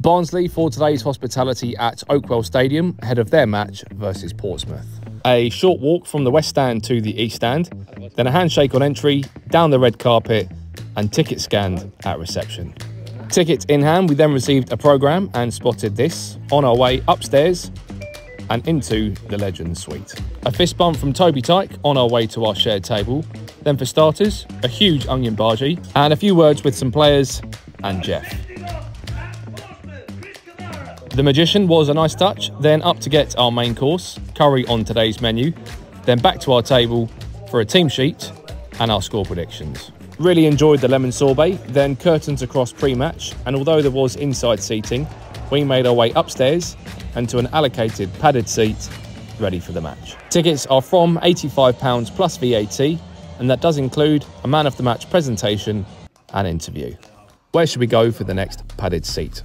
Barnsley for today's hospitality at Oakwell Stadium ahead of their match versus Portsmouth. A short walk from the West Stand to the East Stand, then a handshake on entry, down the red carpet, and ticket scanned at reception. Tickets in hand, we then received a programme and spotted this on our way upstairs and into the Legend Suite. A fist bump from Toby Tyke on our way to our shared table. Then for starters, a huge onion bhaji and a few words with some players and Jeff. The Magician was a nice touch, then up to get our main course, curry on today's menu, then back to our table for a team sheet and our score predictions. Really enjoyed the lemon sorbet, then curtains across pre-match, and although there was inside seating, we made our way upstairs and to an allocated padded seat ready for the match. Tickets are from £85 plus VAT, and that does include a man of the match presentation and interview. Where should we go for the next padded seat?